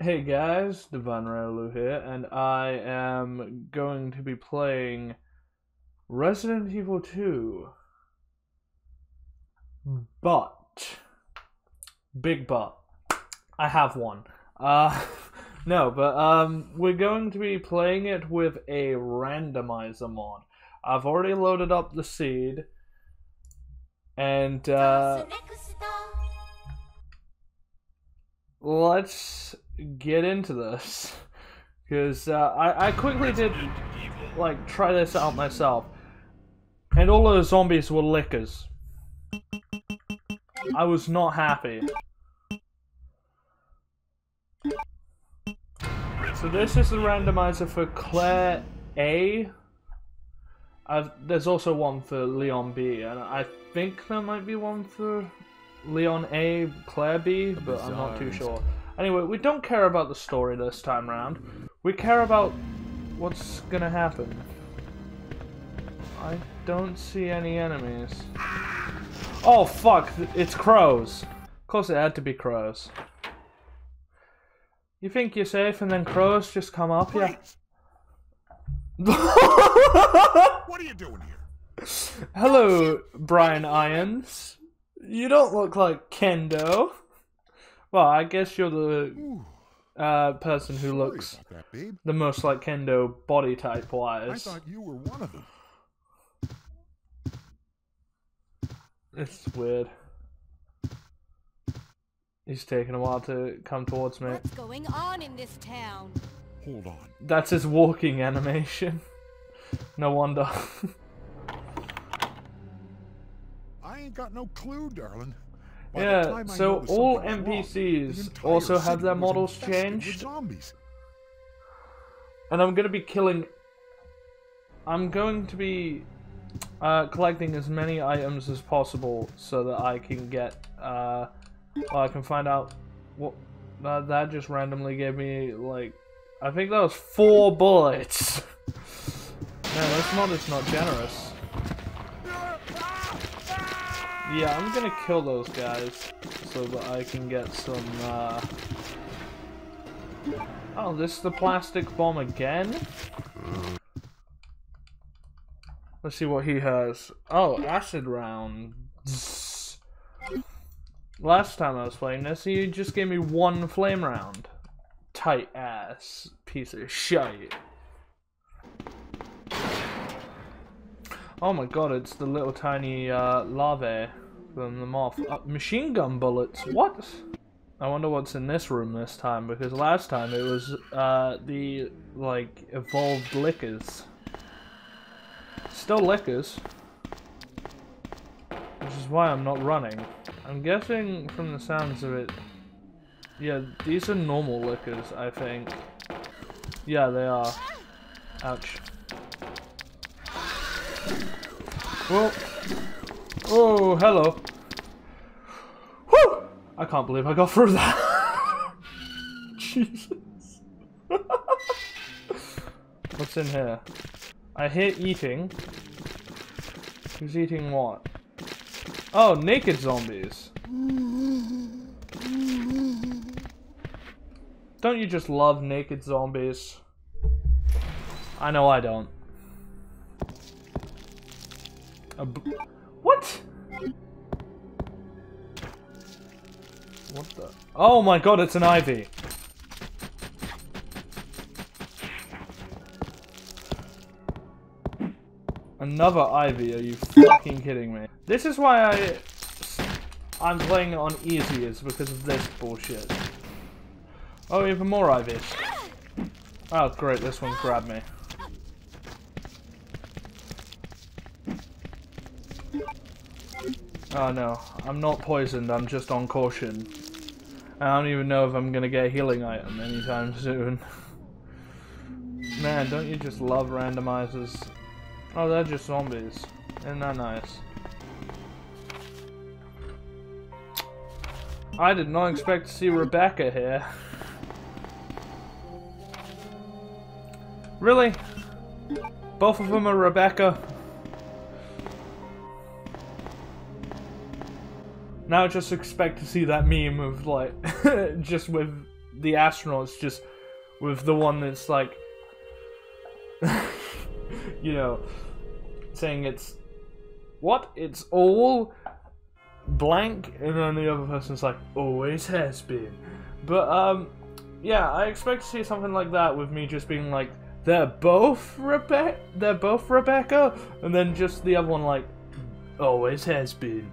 Hey guys, Divine Ryolu here, and I am going to be playing Resident Evil 2. But, big but, I have one. Uh, no, but um, we're going to be playing it with a randomizer mod. I've already loaded up the seed, and uh, let's get into this. Because uh, I, I quickly did like try this out myself. And all those zombies were lickers. I was not happy. So this is the randomizer for Claire A. I've, there's also one for Leon B and I think there might be one for Leon A, Claire B, but I'm not too sure. Anyway, we don't care about the story this time around. We care about what's gonna happen. I don't see any enemies. Oh fuck, it's crows. Of course it had to be crows. You think you're safe and then crows just come up here? what are you doing here? Hello, Brian Irons. You don't look like Kendo. Well, I guess you're the uh, person who Sorry looks that, the most like Kendo body type wise. I wise. thought you were one of them. It's weird. He's taking a while to come towards me. What's going on in this town? Hold on. That's his walking animation. No wonder. I ain't got no clue, darling. By yeah, so all was wrong, NPCs also have their models changed. Zombies. and I'm gonna be killing. I'm going to be uh, collecting as many items as possible so that I can get. Uh, well, I can find out what uh, that just randomly gave me. Like, I think that was four bullets. Man, this mod is not generous. Yeah, I'm gonna kill those guys so that I can get some. Uh... Oh, this is the plastic bomb again? Let's see what he has. Oh, acid round. Last time I was playing this, he just gave me one flame round. Tight ass piece of shit. Oh my god, it's the little tiny uh, larvae from the moth. Uh, machine gun bullets, what? I wonder what's in this room this time, because last time it was uh, the, like, evolved lickers. Still lickers. Which is why I'm not running. I'm guessing from the sounds of it... Yeah, these are normal lickers, I think. Yeah, they are. Ouch. Well... Oh, hello. Whew! I can't believe I got through that. Jesus. What's in here? I hear eating. Who's eating what? Oh, naked zombies. Don't you just love naked zombies? I know I don't. A what? What the? Oh my god, it's an ivy. Another ivy, are you fucking kidding me? This is why I... I'm playing on easy is because of this bullshit. Oh, even more ivies. Oh great, this one grabbed me. Oh no, I'm not poisoned, I'm just on caution. I don't even know if I'm gonna get a healing item anytime soon. Man, don't you just love randomizers? Oh, they're just zombies. Isn't that nice? I did not expect to see Rebecca here. Really? Both of them are Rebecca? Now just expect to see that meme of like, just with the astronauts just with the one that's like, you know, saying it's what? It's all blank, and then the other person's like, always has been. But um, yeah, I expect to see something like that with me just being like, they're both Rebecca, they're both Rebecca, and then just the other one like, always has been.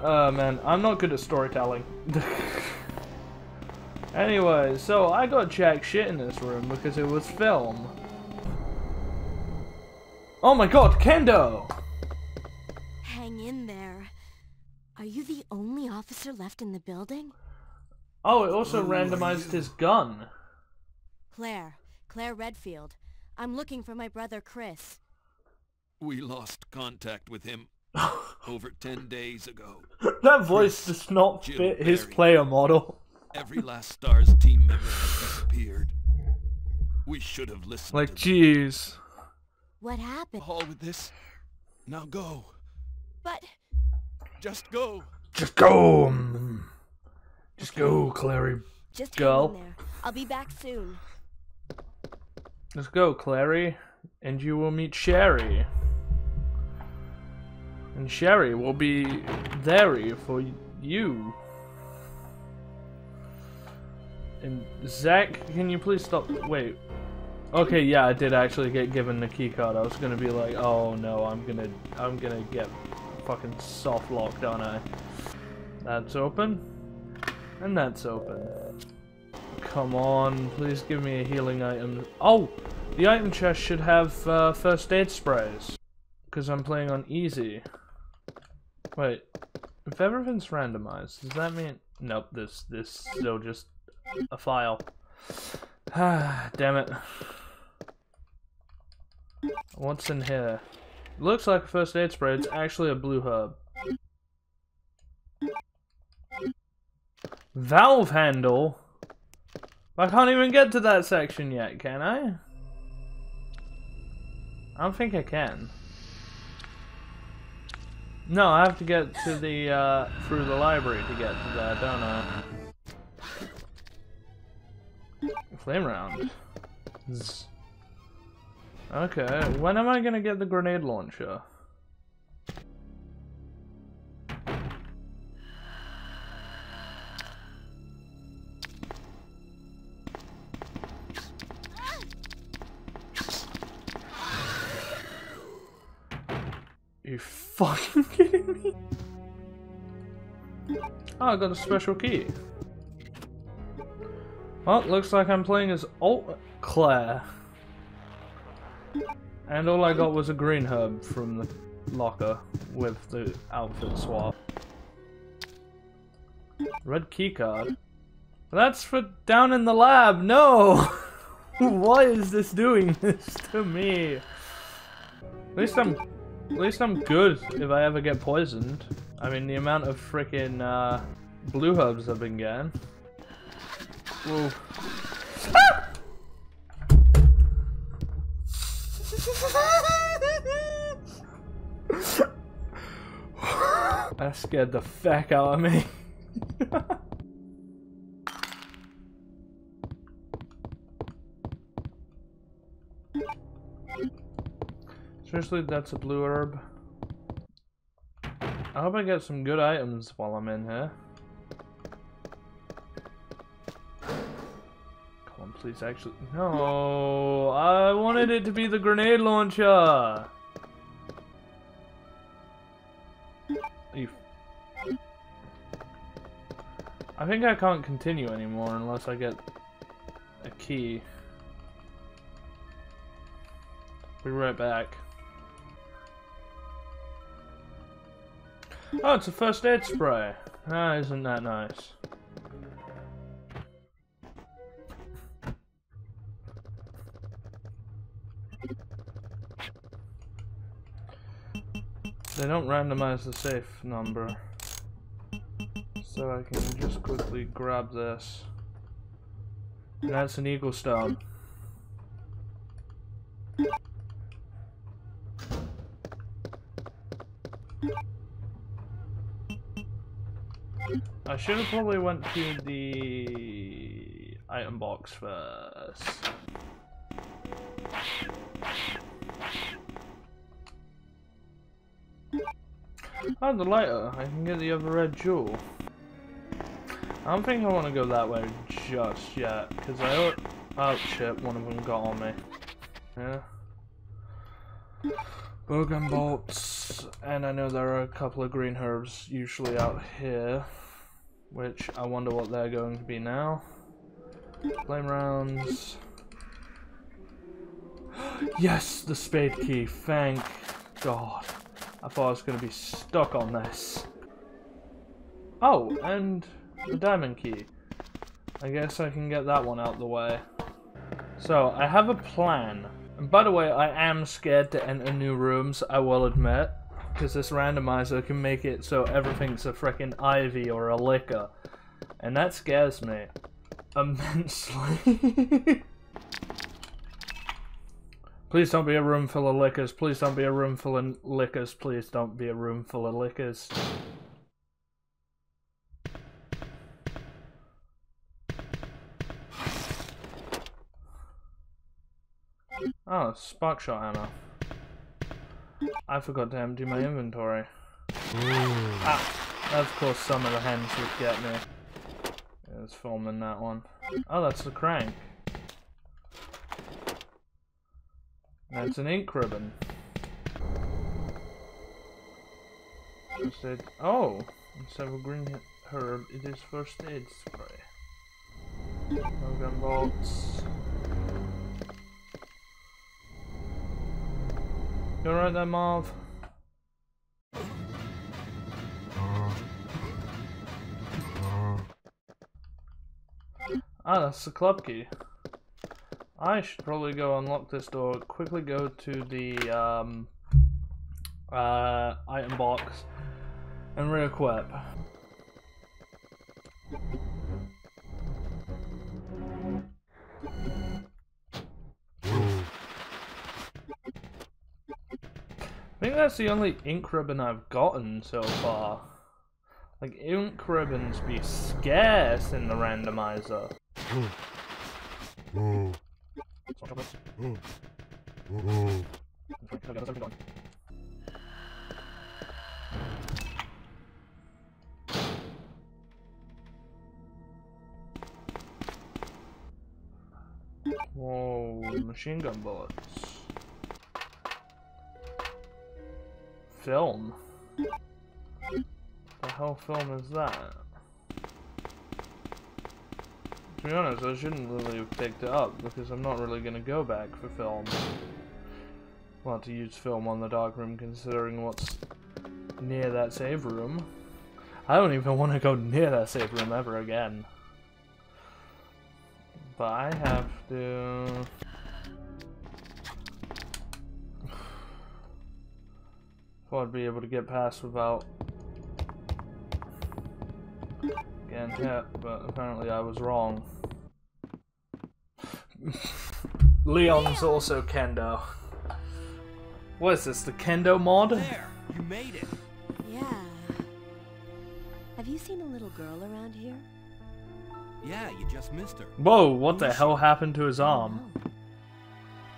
Uh, man, I'm not good at storytelling. anyway, so I got jack shit in this room because it was film. Oh my god, Kendo! Hang in there. Are you the only officer left in the building? Oh, it also randomized his gun. Claire. Claire Redfield. I'm looking for my brother Chris. We lost contact with him over 10 days ago. that voice does not Jim fit his Barry. player model. Every last STARS team member has disappeared. We should have listened Like, to jeez. What happened? All with this. Now go. But Just go. Just go. mm. Just go, Clary. just Girl. hang in there. I'll be back soon. Let's go, Clary. And you will meet Sherry. And Sherry will be there for you. And Zach, can you please stop? Wait. Okay, yeah, I did actually get given the key card. I was gonna be like, oh no, I'm gonna, I'm gonna get fucking soft locked, aren't I? That's open, and that's open. Come on, please give me a healing item. Oh, the item chest should have uh, first aid sprays, because I'm playing on easy. Wait, if everything's randomized, does that mean? Nope, this this still just a file. Ah, damn it. What's in here? Looks like a first aid spray. It's actually a blue herb. Valve handle? I can't even get to that section yet, can I? I don't think I can. No, I have to get to the, uh, through the library to get to that, don't I? Flame round. Okay, when am I gonna get the grenade launcher? I got a special key. Well, looks like I'm playing as Alt Claire. And all I got was a green herb from the locker with the outfit swap. Red keycard. That's for down in the lab. No! Why is this doing this to me? At least I'm at least I'm good if I ever get poisoned. I mean the amount of freaking uh, blue herbs I've been getting. Whoa. that scared the feck out of me. Seriously, that's a blue herb. I hope I get some good items while I'm in here. Come on, please actually. No, I wanted it to be the grenade launcher. You. I think I can't continue anymore unless I get a key. Be right back. Oh, it's a first aid spray. Ah, isn't that nice? They don't randomize the safe number. So I can just quickly grab this. And that's an eagle stone. Should have probably went to the item box first. Oh, the lighter. I can get the other red jewel. I don't think I want to go that way just yet, because I... Oh shit, one of them got on me. Yeah. Bowgun bolts, and I know there are a couple of green herbs usually out here, which I wonder what they're going to be now. Flame rounds. yes, the spade key, thank God. I thought I was going to be stuck on this. Oh, and the diamond key. I guess I can get that one out the way. So, I have a plan. And by the way, I am scared to enter new rooms, I will admit. Because this randomizer can make it so everything's a freaking ivy or a licker. And that scares me. Immensely. Please don't be a room full of lickers. Please don't be a room full of lickers. Please don't be a room full of lickers. Ah, oh, spark shot ammo. I forgot to empty my inventory. Ah, of course some of the hens would get me. Yeah, It's filming that one. Oh, that's the crank. That's an ink ribbon. Instead, oh, instead of a green herb, it is first aid spray. Bowgun bolts. You alright there, Marv? Ah, that's the club key. I should probably go unlock this door, quickly go to the um, uh, item box, and re-equip. That's the only ink ribbon I've gotten so far. Like, ink ribbons be scarce in the randomizer. Whoa, machine gun bullets. Film? The hell film is that? To be honest, I shouldn't really have picked it up because I'm not really gonna go back for film. Want to use film on the dark room considering what's near that save room. I don't even want to go near that save room ever again. But I have to... Thought I'd be able to get past without getting hit, but apparently I was wrong. Leon's also kendo. What is this, the kendo mod? There, you made it. Yeah. Have you seen a little girl around here? Yeah, you just missed her. Whoa, what the hell happened to his arm?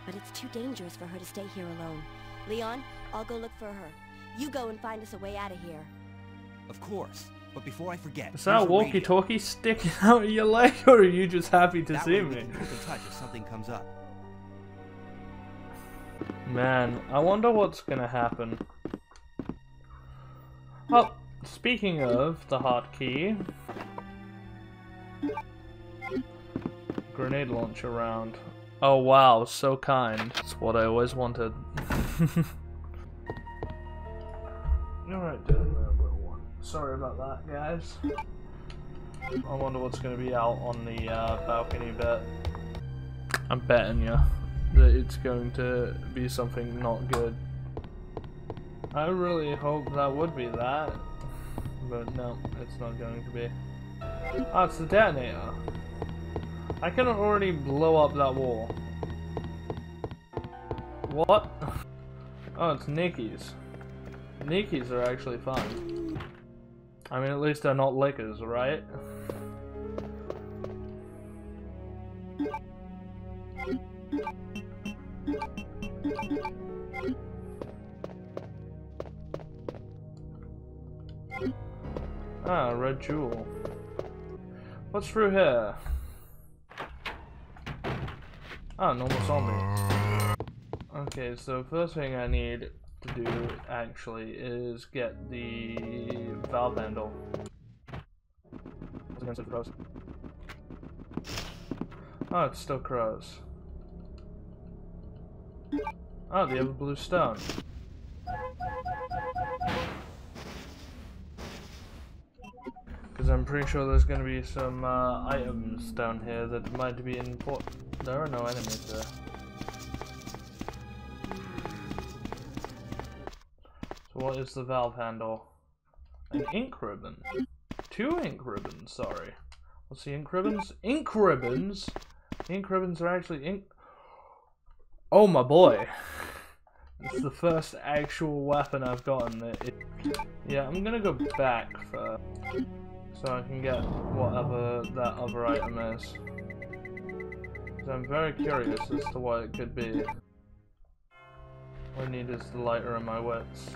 But it's too dangerous for her to stay here alone. Leon, I'll go look for her. You go and find us a way out of here. Of course. But before I forget, Is that a walkie-talkie sticking out of your leg, or are you just happy to That see way we me? can keep in touch if something comes up. Man, I wonder what's gonna happen. Oh, speaking of the hotkey, grenade launcher round. Oh wow, so kind. That's what I always wanted. Sorry about that, guys. I wonder what's gonna be out on the uh, balcony bit. I'm betting you that it's going to be something not good. I really hope that would be that, but no, it's not going to be. Ah, it's the detonator. I can already blow up that wall. What? Oh, it's Nikki's. Nikki's are actually fun. I mean, at least they're not lickers, right? Ah, red jewel. What's through here? Ah, normal zombie. Okay, so first thing I need to do actually is get the valve handle. What's against the crows? Oh, it's still crows. Oh, the other blue stone. Because I'm pretty sure there's going to be some uh, items down here that might be important. There are no enemies there. What is the valve handle? An ink ribbon. Two ink ribbons, sorry. What's the ink ribbons? Ink ribbons? Ink ribbons are actually ink... Oh my boy! It's the first actual weapon I've gotten that it... Yeah, I'm gonna go back first. So I can get whatever that other item is. I'm very curious as to what it could be. All I need is the lighter and my wits.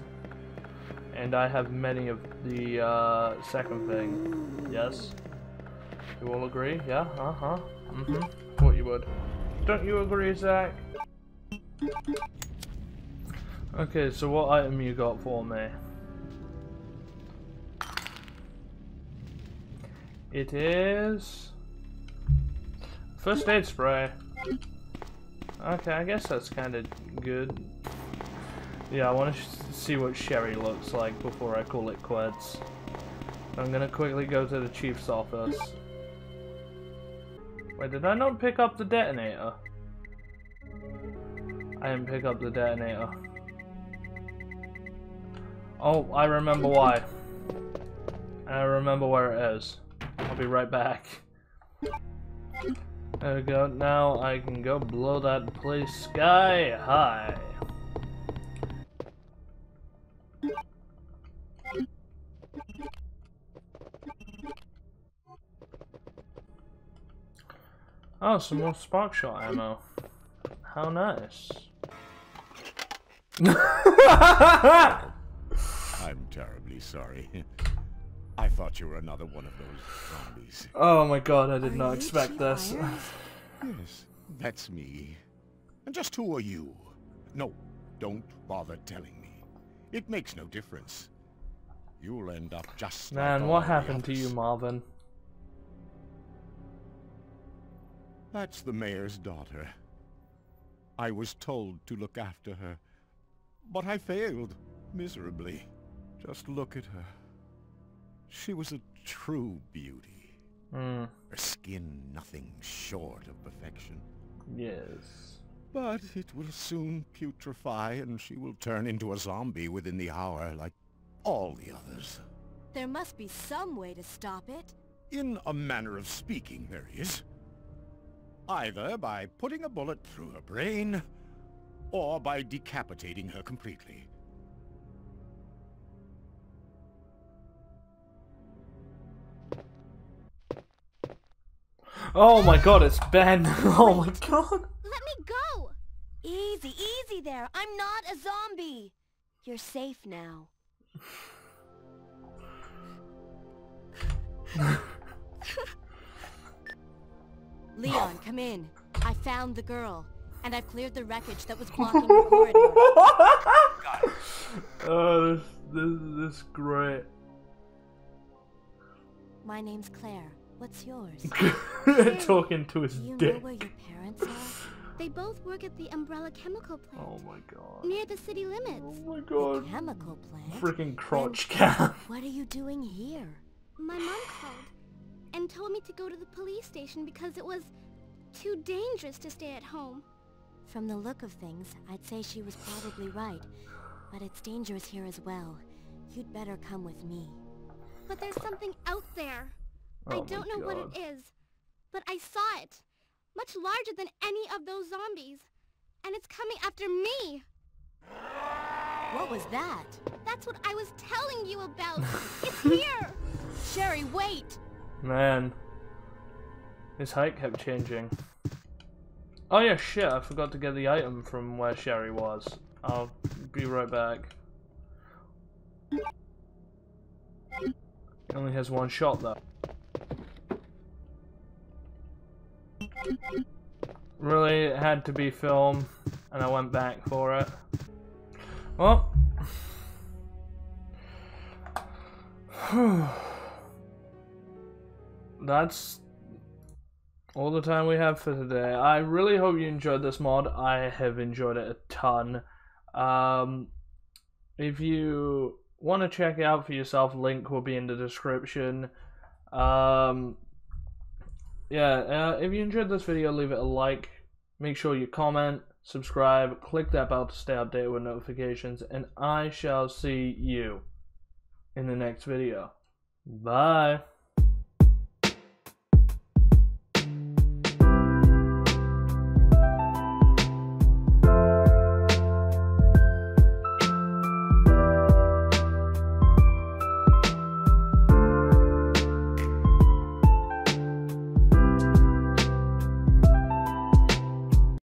And I have many of the uh, second thing. Yes? You all agree? Yeah? Uh-huh. Mm-hmm. Thought you would. Don't you agree, Zach? Okay, so what item you got for me? It is... First aid spray. Okay, I guess that's kind of good. Yeah, I want to see what Sherry looks like before I call it quits. I'm gonna quickly go to the chief's office. Wait, did I not pick up the detonator? I didn't pick up the detonator. Oh, I remember why. I remember where it is. I'll be right back. There we go. Now I can go blow that place sky high. Oh, some more spark shot ammo. How nice. I'm terribly sorry. I thought you were another one of those zombies. oh my god, I did Are not you expect this. Yes, that's me. And just who are you? No, don't bother telling me. It makes no difference. You'll end up just Man, all what happened to you. Marvin? That's the mayor's daughter. I was told to look after her, but I failed miserably. Just look at her. She was a true beauty. Hmm, Her skin nothing short of perfection. yes. But it will soon putrefy and she will turn into a zombie within the hour like all the others. There must be some way to stop it. In a manner of speaking, there is. Either by putting a bullet through her brain, or by decapitating her completely. Oh my god, it's Ben. Oh my god. Let me go! Easy, easy there. I'm not a zombie. You're safe now. Leon, come in. I found the girl, and I've cleared the wreckage that was blocking the corridor. Oh, this, this, this is great. My name's Claire. What's yours? Talking to his Do you know where your parents are? They both work at the Umbrella Chemical Plant, Oh my god. near the city limits. Oh my god. Chemical plant? Freaking crotch cap. What are you doing here? My mom called and told me to go to the police station because it was too dangerous to stay at home. From the look of things, I'd say she was probably right. But it's dangerous here as well. You'd better come with me. But there's something out there. Oh I Oh my don't know what it is, but I saw it. Much larger than any of those zombies. And it's coming after me. What was that? That's what I was telling you about. it's here. Sherry, wait! Man. His height kept changing. Oh yeah, shit, I forgot to get the item from where Sherry was. I'll be right back. Only has one shot though. Really, it had to be film, and I went back for it. Well. That's all the time we have for today. I really hope you enjoyed this mod. I have enjoyed it a ton. Um, if you want to check it out for yourself, link will be in the description. Um, yeah, uh, if you enjoyed this video, leave it a like. Make sure you comment, subscribe, click that bell to stay updated with notifications, and I shall see you in the next video. Bye.